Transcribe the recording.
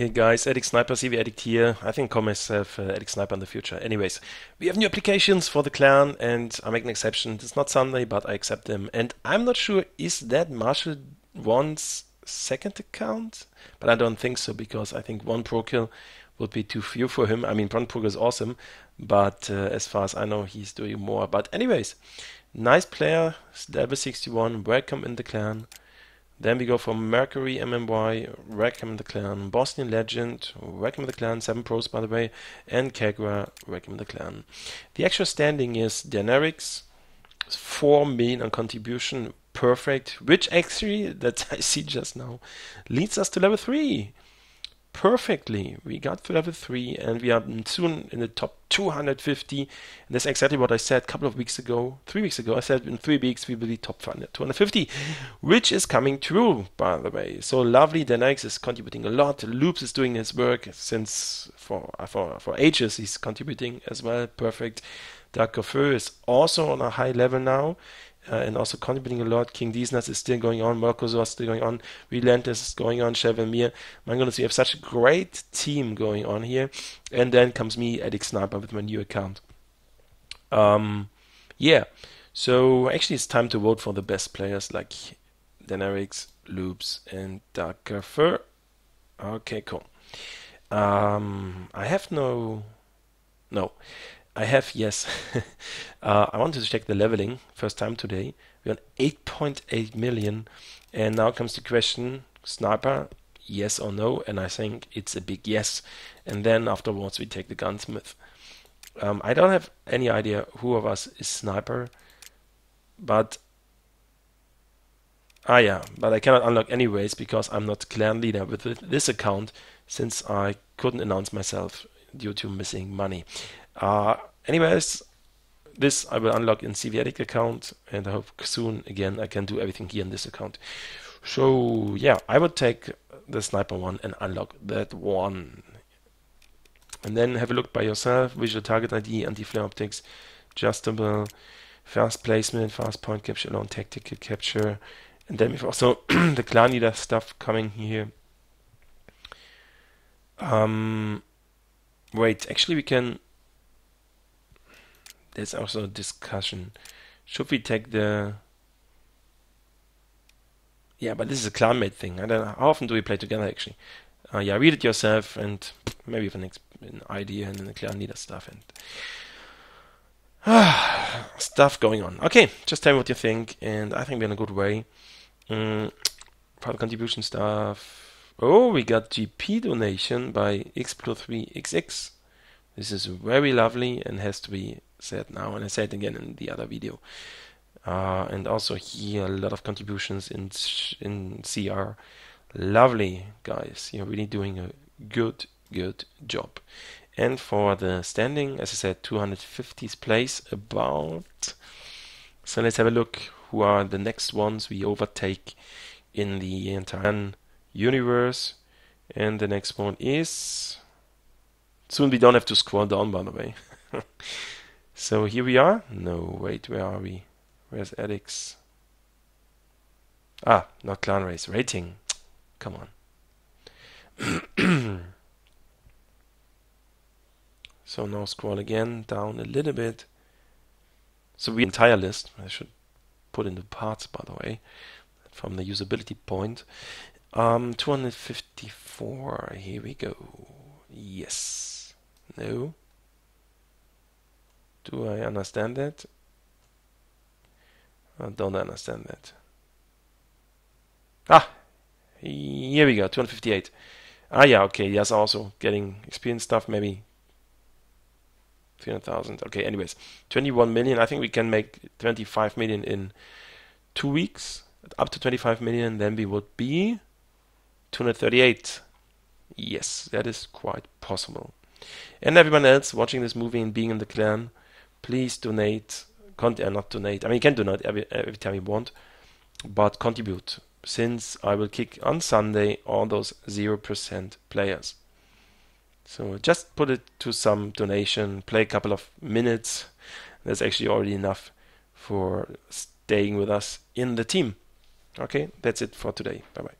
Hey guys, ADXsniper, CV Addict here. I think call myself uh, ADXsniper in the future. Anyways, we have new applications for the clan and I make an exception. It's not Sunday, but I accept them. And I'm not sure, is that Marshall One's second account? But I don't think so because I think one pro kill would be too few for him. I mean, one pro is awesome, but uh, as far as I know, he's doing more. But anyways, nice player, level 61, welcome in the clan. Then we go for Mercury MMY, Welcome the Clan, Bosnian Legend, Welcome the Clan, 7 pros by the way, and Kagra, Welcome the Clan. The actual standing is Daenerys, 4 million on contribution, perfect, which actually, that I see just now, leads us to level 3 perfectly. We got to level 3 and we are soon in the top 250. And that's exactly what I said a couple of weeks ago, three weeks ago. I said in three weeks we will be top 250, which is coming true, by the way. So lovely. Daenerys is contributing a lot. Loops is doing his work since for for, for ages. He's contributing as well. Perfect. Dark is also on a high level now uh, and also contributing a lot. King Disnas is still going on, Mercosur is still going on, Relentless is going on, Chevemir. My goodness, we have such a great team going on here. And then comes me, ADXsniper, with my new account. Um, yeah, so actually it's time to vote for the best players like Daenerys, Loops, and Darker Fur. Okay, cool. Um, I have no, no. I have, yes. uh, I wanted to check the leveling first time today. We're on 8.8 million. And now comes the question Sniper, yes or no? And I think it's a big yes. And then afterwards, we take the gunsmith. Um, I don't have any idea who of us is Sniper, but. Ah, yeah, but I cannot unlock anyways because I'm not clan leader with this account since I couldn't announce myself due to missing money. Uh, anyways, this I will unlock in CV Addict account, and I hope soon again I can do everything here in this account. So yeah, I would take the sniper one and unlock that one. And then have a look by yourself, visual target ID, anti-flare optics, adjustable, fast placement, fast point capture, alone tactical capture. And then we've also the clan leader stuff coming here. Um, wait, actually we can there's also a discussion. Should we take the yeah, but this is a clanmate thing. I don't know how often do we play together actually. Uh, yeah, read it yourself and maybe have an, idea and then the clan leader stuff and stuff going on. Okay, just tell me what you think, and I think we're in a good way. Mm, the contribution stuff. Oh, we got GP donation by X3XX. This is very lovely and has to be said now, and I said again in the other video. Uh, and also here a lot of contributions in in CR. Lovely guys, you're really doing a good good job. And for the standing, as I said, 250th place about. So let's have a look who are the next ones we overtake in the entire universe. And the next one is. Soon we don't have to scroll down, by the way. So here we are. No, wait, where are we? Where's Addicts? Ah, not clan race. Rating. Come on. so now scroll again down a little bit. So the entire list. I should put in the parts, by the way, from the usability point. Um, 254. Here we go. Yes. No. Do I understand that? I don't understand that. Ah, here we go, 258. Ah, yeah, okay, yes, also getting experience stuff, maybe 300,000. Okay, anyways, 21 million. I think we can make 25 million in two weeks. Up to 25 million, then we would be 238. Yes, that is quite possible. And everyone else watching this movie and being in the clan, please donate. Con- uh, not donate. I mean, you can donate every, every time you want, but contribute. Since I will kick on Sunday all those zero percent players. So just put it to some donation. Play a couple of minutes. That's actually already enough for staying with us in the team. Okay, that's it for today. Bye bye.